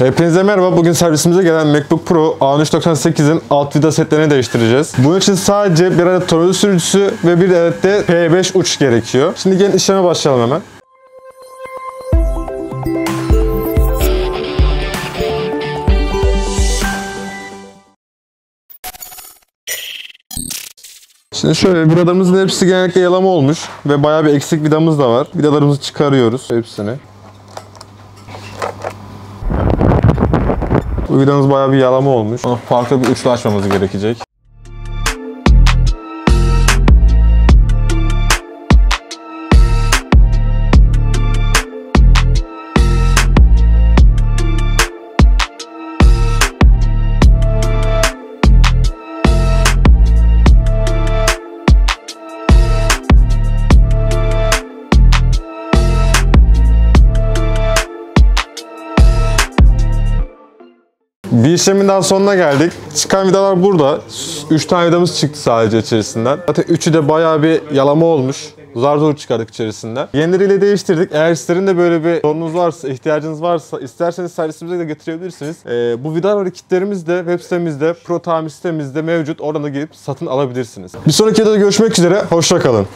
Hepinize merhaba. Bugün servisimize gelen MacBook Pro A1398'in alt vida setlerini değiştireceğiz. Bunun için sadece bir adet tornavida sürücüsü ve bir adet de P5 uç gerekiyor. Şimdi gelin işleme başlayalım hemen. Şimdi şöyle vidalarımızın hepsi genellikle yalama olmuş ve bayağı bir eksik vidamız da var. Vidalarımızı çıkarıyoruz hepsini. Bu vidamız bayağı bir yalama olmuş. Ama farklı bir uçla açmamız gerekecek. Bir işlemin daha sonuna geldik. Çıkan vidalar burada. 3 tane vidamız çıktı sadece içerisinden. Zaten üçü de bayağı bir yalama olmuş. Zar zor çıkardık içerisinden. Yenileriyle değiştirdik. Eğer sizlerin de böyle bir sorunuz varsa, ihtiyacınız varsa isterseniz servisimize de getirebilirsiniz. Ee, bu vida kitlerimiz de web sitemizde, Pro tamir sitemizde mevcut. Oradan da gelip satın alabilirsiniz. Bir sonraki videoda görüşmek üzere. Hoşçakalın.